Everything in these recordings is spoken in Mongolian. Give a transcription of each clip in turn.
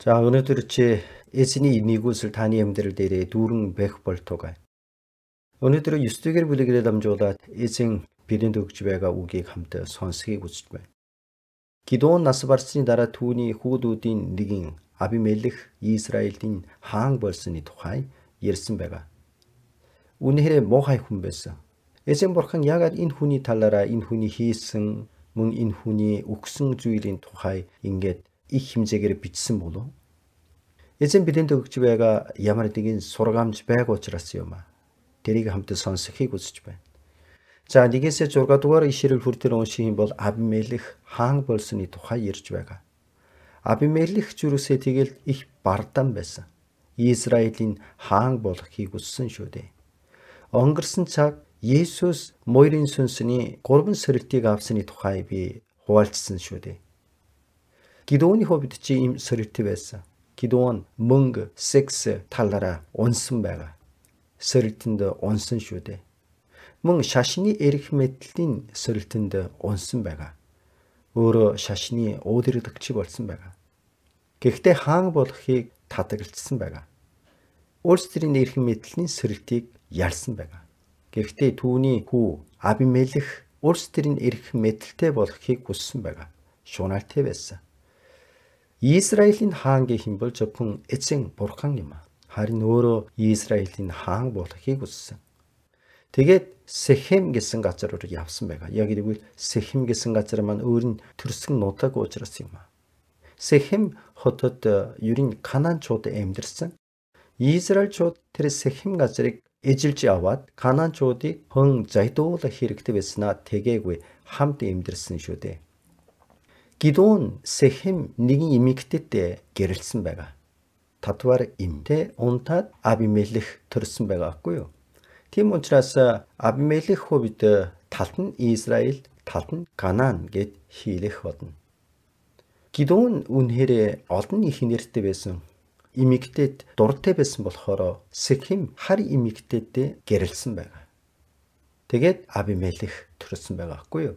За өнөөдөр чи эзний нэгүсэл таны амьдрал дээрээ дүүрэн байх болтугай. Өнөөдөр 9 дугаар бүлэгээр дамжуулаад эзэн бидэнд өгч байгаа үгийг хамт сонсхийг хүсэж байна. Гидон нас барсны дараа түүний хүүдүүдийн нэгэн Абимелех Израилийн хаан болсны тухай ярьсан байгаа. Үнэхээр муухай хүн байсан. Эзэн бурхан яагаад энэ хүний талаараа энэ хүний хийсэн мөн энэ хүний өгсөн зүйлийн тухай ингээд их хэмжээгээр бичсэн болов. Эзэн бидэнд өгч байгаа ямар нэгэн сургаамж байг учраас юм а. Тэрийг хамт сонсохыг хүсэж байна. За нэгээс 6 дугаар ишрэл хүртэр унших юм бол Абимелех хаан болсны тухай ярьж байгаа. Абимелех зүрхсээ тэгэл их бардан байсан. Израилийн хаан болохыг хүссэн шүү дээ. Өнгөрсөн цаг Есүс морийн сүнсний 3 сорилтыг авсны тухай би хуваалцсан шүү дээ. Гидооны хувьд чи ийм сорилт байсан. Гидоон мөнгө, секс талаараа унсан байгаа. Сорилтонд унсан шүү дээ. Мөн шашны эрх мэдлийн сорилтонд унсан байгаа. Өөрөө шашны уудэрдэгч болсон байгаа. Гэхдээ хаан болохыг татаглалцсан байгаа. Өөрсдийн эрх мэдлийн сорилтыг ялсан байгаа. Гэхдээ түүний хүү Абимелех өөрсдийн эрх мэдэлтэй болохыг хүссэн байгаа. Шунаалтай байсан. Израилийн хаан гэх юм бол зөвхөн эцэг бурхан юм а. Харин өөрөө Израилийн хаан болохыг хүссэн. Тэгээд Сехем гэсэн газар руу явсан байгаа. Яг гэвэл Сехем гэсэн газар маань өөр нь төрсөн нутаг учраас юм а. Сехем хотод э, ерийн Канаанчууд амьдарсан. Израильчууд тэр Сехем газрыг эжилж аваад Канаанчуудыг хон зайдуулах хэрэгтэй байснаа тэгээгүй хамт амьдарсан шүү дээ. Гидон Сехем нэгэн эмэгтэйтэй гэрэлсэн байгаа. Татвар имтэй унтаад Абимелех төрсөн байгаа хгүй юу? Тийм учраас Абимелех хувьд талд нь Израиль, талд нь Канаан гэд хийлэх болно. Гидон үнэхээр олон их нэртэй байсан. Имэгтэйд дуртай байсан болохоор Сехем хар имэгтэйдээ гэрэлсэн байгаа. Тэгээд Абимелех төрсөн байгаа хгүй юу?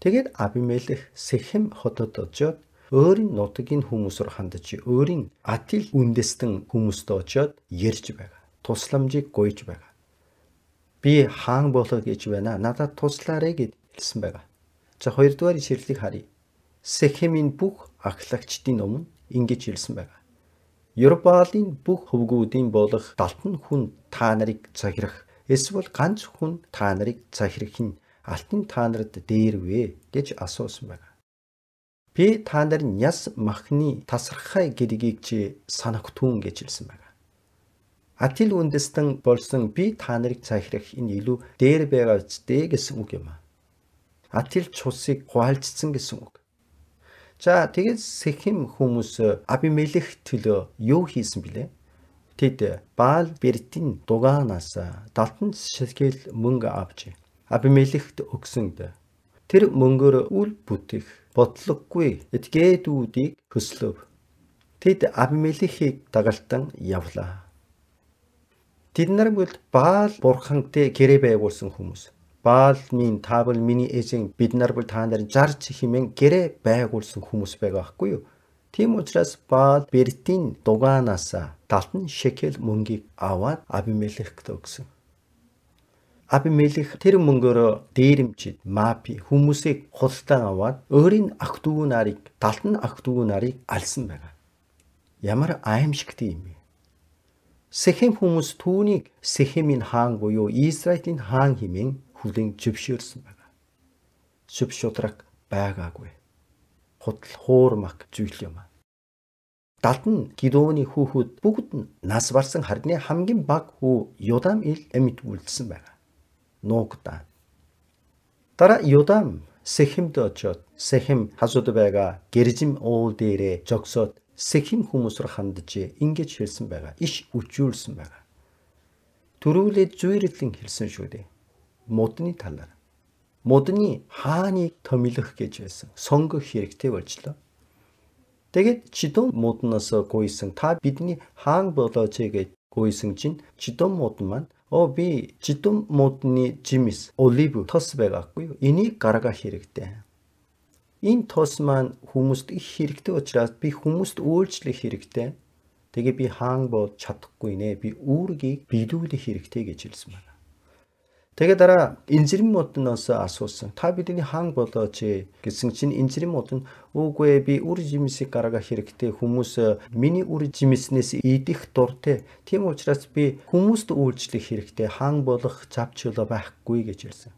Тэгээд Абимелех Сехем хотод очоод өөрийн нутгийн хүмүүсээр хандаж өөрийн атил үндэстэн хүмүүстэй очоод ярьж байгаа. Тусламжийг гуйж байгаа. Би хаан болоо гэж байна. Надад туслаарэ гэд хэлсэн байгаа. За хоёрдугаар ишлэлийг харъя. Сехемийн бүх ахлагчдын өмнө ингэж хэлсэн байгаа. Ербаалын бүх хөвгүүдийн болох далтан хүн та нарыг захирах эсвэл ганц хүн та нарыг захирах нь алтан та нарт дээр вэ гэж асуусан байна. Би та нар няс махны тасархай гэдгийг чи санагтун гэж хэлсэн байна. Атил үндэстэн болсон би та нарыг захирах энэ илүү дээр байгаа үстэй гэсэн үг юм. Атил цусыг хуайлцсан гэсэн үг. За тэгээд Сехим хүмүүс Абимелех төлөө юу хийсэн бilé? Тэд Баал Бертийн дугаанаас 70 шекел мөнгө авч Абимелехт өгсөнд тэр мөнгөөр үл бүтэх бодлогогүй эдгээдүүдийг хөслөв. Тэд Абимелехийг дагалдан явлаа. Тэд нар бол Баал бурхантай гэрээ байгуулсан хүмүүс. Баал минь та бол миний эзэн бид нар бол та нар жарж химэн гэрээ байгуулсан хүмүүс байгаа байхгүй юу? Тийм учраас Баал Бертийн дугаанаас 70 шекел мөнгийг аваад Абимелехт өгсөн. Абимелех тэр мөнгөөр дээрэмчид Мапи хүмүүсийг худалдан аваад өөрийн ах дүү нарыг талтан ах дүү нарыг алсан байгаа. Ямар аимшигтэй юм бэ? Сехем хүмүүс түүнийг Сехемийн хаан буюу Израилийн хаан хэмээн хүлээн зөвшөөрсөн байгаа. Сүв шудраг байгаагүй. Худал хуурмаг зүйл юм. Далдан Гидооны хүүхүүд бүгд нас барсан харны хамгийн баг хүү Юдам ил амьд үлдсэн байгаа нуугдаа. Дараа Юдам Сехимд очоод Сехим хасууд байгаа гэржим уул дээрээ жогсоод Сехим хүмүүс рүү хандж ингэж хэлсэн байгаа. Иш үчүүлсэн байгаа. Төрүүлээд зүйрлэн хэлсэн шүү дээ. Модны талаар. Модны хааныг томилох гэж байсан. Сонгох хэрэгтэй болжлоо. Тэгээд Чидон модноос гуйсан та бидний хаан болооч гэж гуйсан чинь Чидон мод маань Оо би жидум модны жимис олив тос байгаахгүй юу? Энийг гаргах хэрэгтэй. Энэ тос маань хүмүүст их хэрэгтэй учраас би хүмүүст үйлчлэх хэрэгтэй. Тэгээ би хаан бол чадахгүй нэ. Би үүргийг бидүүлэх хэрэгтэй гэж хэлсэн байна. Тэгээ дараа инжирэн модноос асуусан. Та бидний хаан болооч гэсэн чинь инжирэн мод нь үгүй би үр жимсийг гаргах хэрэгтэй хүмүүс миний үр жимснээс идэх дуртай. Тийм учраас би хүмүүст үйлчлэх хэрэгтэй. Хаан болох завчлаа байхгүй гэж хэлсэн.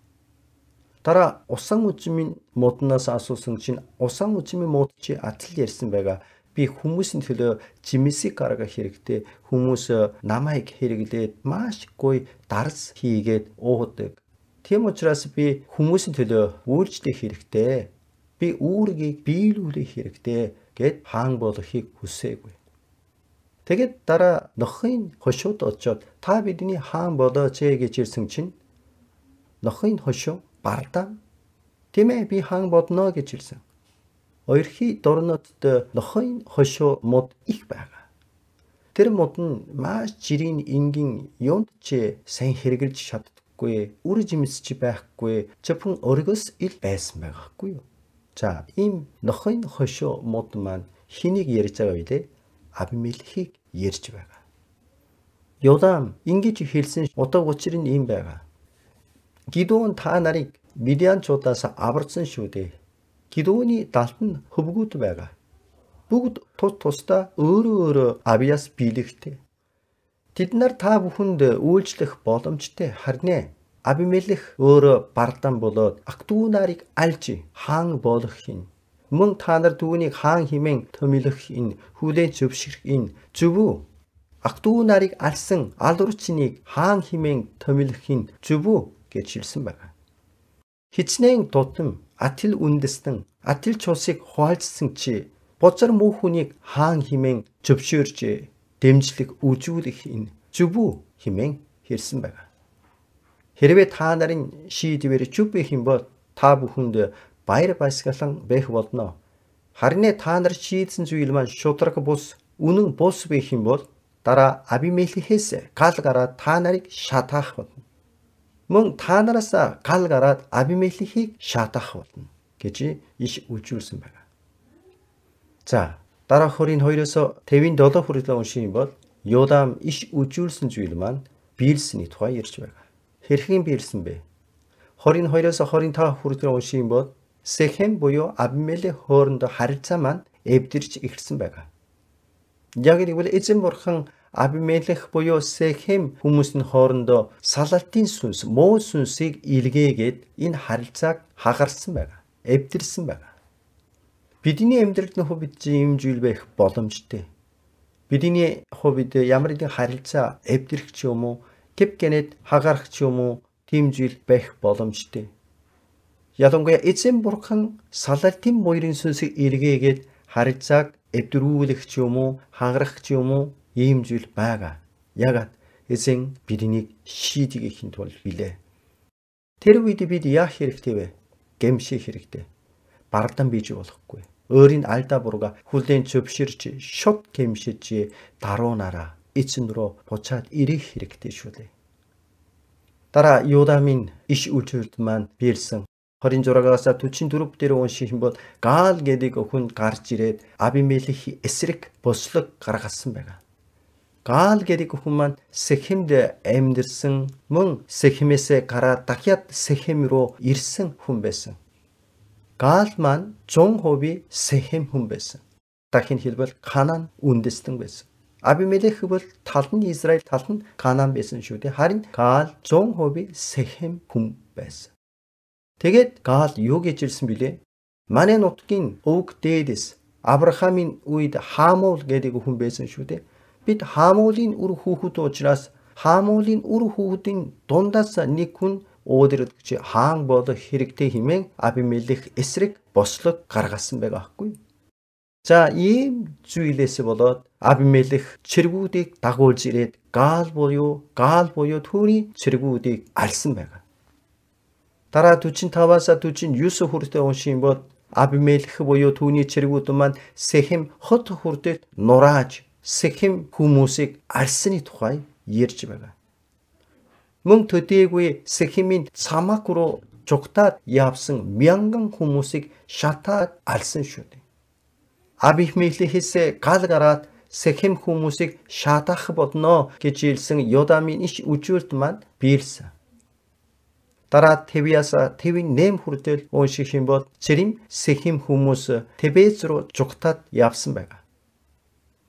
Дараа усан үжмийн модноос асуусан чинь усан үжмийн мод чи атал ярьсан байгаа би хүмүүсийн төлөө жимсийг гаргах хэрэгтэй. Хүмүүс намайг хэрэглээд маш гоё дарс хийгээд уудаг. Тийм учраас би хүмүүсийн төлөө үйлчлэх хэрэгтэй. Би үүргийг биелүүлэх хэрэгтэй гэд хаан болохыг хүсээгүй. Тэгэд дараа нохын хошууд очоод та бидний хаан болооч гэж ирсэн чинь нохын хошуу бардам тийм ээ би хаан бодно гэж ирсэн. Оёрхий дорнотод нохойн хошоо мод их байгаа. Тэр мод нь маш жирийн энгийн юунд ч сайн хэрэгжилж чаддаггүй, үр жимс ч байхгүй, зөвхөн өргөс ил байсан байгаахгүй юу. За, ийм нохойн хошоо мод маань хэнийг ярьж байгаа вэ? Абимелхийг ярьж байгаа. Йодам ингэж хэлсэн утга учир нь ийм байгаа. Гидуун та нарыг Мидианчуудаас аварсан шүү дээ Гидөөний далд нь хөвгүүд байгаа. Бүгд тус тусдаа өөрөө өөрөө авьяас биелэгтэй. Тэд нар та бүхэнд үйлчлэх боломжтой харин Абимелех өөрөө бардан болоод Актуунарыг альж хаан болох юм. Мөн та нар түүнийг хаан химэн томилох энэ хүлээн зөвшөөрөх энэ зөв үү? Актуунарыг алсан алурчныг хаан химэн томилох энэ зөв үү гэж хэлсэн байна. Хичнээн тутам Атил үндэстэн Атил чусыг хуальцсан чи бузар муу хүнийг хаан химэн зөвшөөрж дэмжлэг үзүүлэх энэ зүбүү химэн хэлсэн байна. Хэрвээ та нарын шийдвэр зүв байх юм бол та бүхэнд баяр баясгалан байх болно. Харин та нар шийдсэн зүйл маань шудраг бус үнэн бус байх юм бол дараа Абимелихээс гал гараад та нарыг шатаах болно мөн та нараас гал гараад Абимелихийг шатах болно гэж иш үжүүлсэн байна. За дараа 22-оос 57 хүртэл унших юм бол Йодам иш үжүүлсэн зүйл маань биелсний тухай ярьж байгаа. Хэрхэн биелсэн бэ? 22-оос 25 хүртэл унших юм бол Секем буюу Абимелех хоорондоо харилцаа маань эвдэрч ирсэн байгаа. Яг гэвэл эзэн бурхан Абимелех буюу Секем хүмүүс нь хоорондоо салалтын сүнс, муу сүнсийг илгээгээд энэ харилцааг хагарсан байгаа. Эвдэрсэн байгаа. Бидний амьдралд нь хувьд ийм зүйл байх боломжтой. Бидний хувьд ямар нэгэн харилцаа эвдэрх ч юм уу, гэв гэнэт хагарах ч юм уу, тийм зүйл байх боломжтой. Ялангуяа эзэн бурхан салалтын буйрын сүнсийг илгээгээд харилцааг эвдрүүлэх ч юм уу, хагарах ч юм уу ийм зүйл байгаа. Ягаад эзэн биднийг шийдэхийн тулд билээ. Тэр үед бид яах хэрэгтэй вэ? Гэмших хэрэгтэй. Бардан бийж болохгүй. Өөрийн алдаа бурууга хүлээн зөвшөрч шууд гэмшиж даруунараа эзэн рүү буцаад ирэх хэрэгтэй шүү дээ. Дараа Юдамын иш үйлчлэлд маань биелсэн 26-аас 44 дээр унших юм бол Гал гэдэг өхөн гарч ирээд Абимелих эсрэг бослог гаргасан байна. Гаал гэдэг хүн маань Секхемд амьдэрсэн мөн Секхемээс гараад дахиад Секхем руу ирсэн хүн байсан. Гаал маань 100% Секхем хүн байсан. Дахин хэлбэл Канaan үндэстэн байсан. Абимелех бол тал нь Израиль тал нь Канaan байсан шүү дээ. Харин Гаал 100% Секхем хүн байсан. Тэгээд Гаал юу гэж ирсэн бilé? Манай нутгийн өвг дээдэс Авраамийн үед Хаамул гэдэг хүн байсан шүү дээ бид хаамуулын үр хүүхэд учраас хаамуулын үр хүүхдийн дундаас нэг хүн өөдрөгч хаан болох хэрэгтэй хэмээн Абимелех эсрэг бослог гаргасан байгаа байхгүй. За ийм зүйлээс болоод Абимелех цэргүүдийг дагуулж ирээд Гаал буюу Гаал буюу түүний цэргүүдийг алсан байгаа. Дараа 45-аас 49 хүртэл унших юм бол Абимелех буюу түүний цэргүүд маань Сехем хот хүртэл нурааж Секем хүмүүсийг арсны тухай ярьж байгаа. Мөн төдийгүй Секемийн цамак руу жугтаад явсан мянган хүмүүсийг шатаад алсан шүү дээ. Абихмелихээс гал гараад Секем хүмүүсийг шатаах бодно гэж хэлсэн Йодамын иш үжүүлт маань биелсэн. Дараа Тэвиаса Тэвийн нэм хүртэл унших юм бол Цэрим Секем хүмүүс Тэбэц рүү жугтаад явсан байгаа.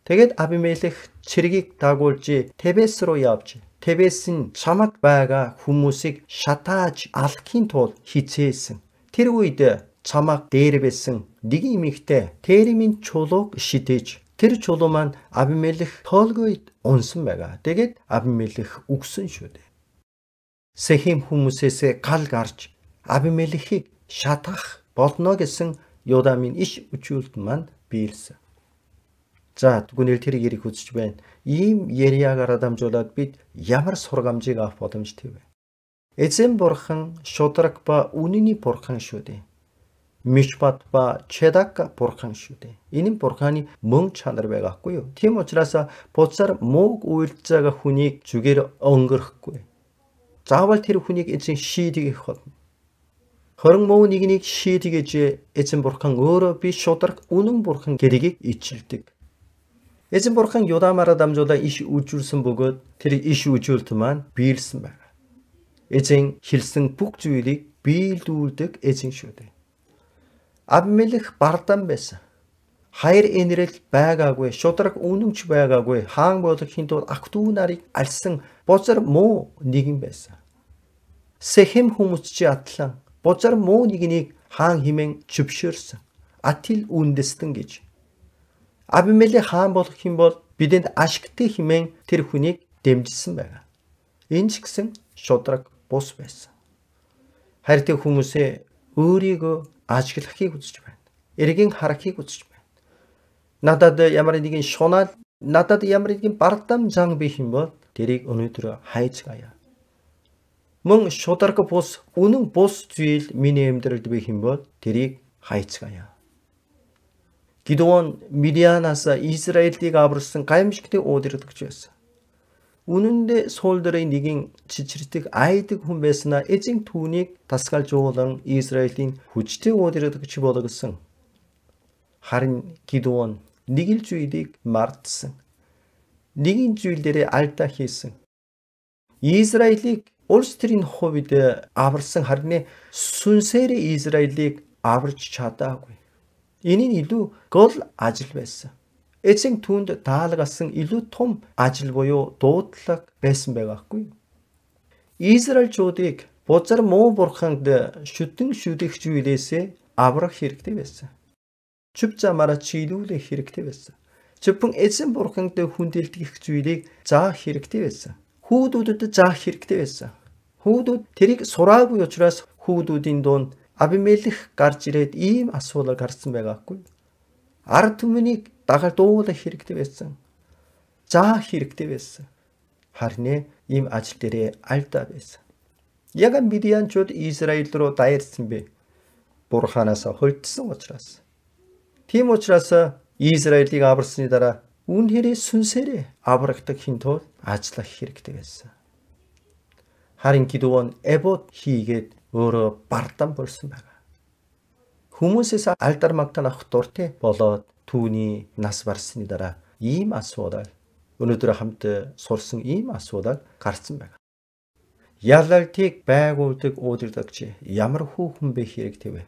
Тэгэд Абимелех цэргийг дагуулж Тэбэс рүү явж Тэбэс нь чамд байгаа хүмүүсийг шатааж алххийн тулд хичээсэн. Тэр үед чамаг дээр байсан нэг эмэгтэй Тэримийн чулууг шидэж тэр чулуу маань Абимелех тоолгойд унсан байгаа. Тэгээд Абимелех үгсэн шүү дээ. Сехим хүмүүсээс гал гарч Абимелехийг шатах болно гэсэн Юдамын иш үчүүлт маань биелсэн. За түгүнэл тэрийг ярих үзэж байна. Ийм яриагаар дамжуулаад бид ямар сургамжийг авах боломжтой вэ? Эзэн бурхан шудраг ба үнэний бурхан шүү дээ. Мишбат ба Чедак бурхан шүү дээ. Энэ нь бурханы мөн чанар байгаахгүй юу? Тийм учраас буцаар мууг үйлцээг хүнийг зүгээр өнгөрөхгүй. Заавал тэр хүнийг эзэн шийдэх болно. Хорон муу нэгнийг шийдгэж эзэн бурхан өөрөө би шудраг үнэн бурхан гэдгийг ичилдэг. Эзэн бурхан Юдамаараа дамжуулаа иш үжүүлсэн бөгөөд тэр иш үжүүлэлт маань биелсэн байна. Эзэн хэлсэн бүх зүйлийг биелдүүлдэг эзэн шүү дээ. Абмелех бардан байсан. Хайр инрэл байгаагүй, шудраг үнэмч байгаагүй, хаан ах トゥ нарыг алсан бозар муу нэгэн байсан. Сэхэм хүмүүс чи атлан бозар муу нэгнийг хаан химэн чөвшөөрсөн. Атил үндэстэн гэж Абимеле хаан болох юм бол бидэнд ашигтай химэн тэр хүнийг дэмжсэн байгаа. Энэ ч гэсэн шудраг бус байсан. Харин тэр хүмүүсээ өөрийгөө ажиглахыг үзэж байна. Эргийн харахыг үзэж байна. Надад ямар нэгэн шунаал, надад ямар нэгэн бардам зан бих юм бол тэрийг өнөөдөр хайцгаая. Мөн шудраг бус, үнэн бус зүйл миний амьдралд бих юм бол тэрийг хайцгаая. Гидеон Мидианаас Израилийг аварсан гаймшигтээ уудирдагч байсан. Үнэн дээр суулдрын нэгэн чичирдэг айдаг хүн байснаа эзэн түүнийг тасгалж уулан Израилийн хүчтэй уудирдагч болгосон. Харин Гидеон нэг л зүйлийг мартсан. Нэгэн зүйл дээрээ алдаа хийсэн. Израилийг улс төрийн хувьд аварсан харин сүнсээр Израилийг аварч чадаагүй. Энэ нь илүү гол ажил байсан. Эцэг түүнд даалгасан илүү том ажил буюу дуудлага байсан байгаахгүй. Израильчуудыг бузар муу бурханд шүтэн шүдэх зүйлээсээ аврах хэрэгтэй байсан. Чүп замаараа чийлүүлэх хэрэгтэй байсан. Зөвхөн эзэн бурханд хүндэлдэх зүйлийг заах хэрэгтэй байсан. Хүүдүүдэд заах хэрэгтэй байсан. Хүүдүүд тэрийг сураагүй учраас хүүдүүдийн дунд Абимелех гарч ирээд ийм асуудал гарсан байгаахгүй. Ард түмнийг дагаар дуулах хэрэгтэй байсан. Заах хэрэгтэй байсан. Харин ийм ажил дээрээ алдаа байсан. Яг Мидианчууд Израиль руу дайрсан бэ. Бурханаас холдсон учраас. Тийм учраас Израилийг аварсны дараа үнээрээ сүнсээрээ аврагдах хин тул ажиллах хэрэгтэй байсан. Харин Гидеон эбот хийгээд өөрөө бардан болсон байгаа. Хүмүүсээс алдар магтан авах дуртай болоод түүний нас барсны дараа ийм асуудал өнөөдөр хамт сурсан ийм асуудал гарцсан байна. Ялалтыг байгуулдаг уудагдагч ямар хүүхэн бэ хэрэгтэй вэ?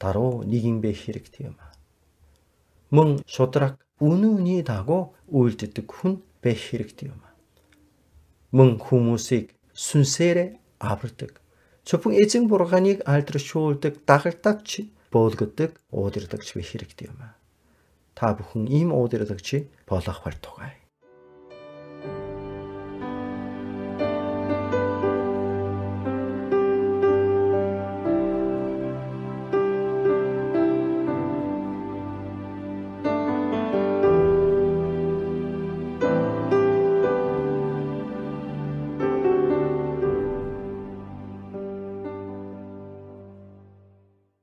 Даруу нэгэн бэ хэрэгтэй юм. Мөн шудраг үнүүний дагуу үйлддэг хүн бэ хэрэгтэй юм. Мөн хүмүүсийг сүнсээрээ авардаг Зөвхөн эзэн бурганыг алдаршуулдаг, дагалдагч, бөөлгөдөг, уудирдагч байх хэрэгтэй юм. Та бүхэн ийм уудирдагч болох болтугай.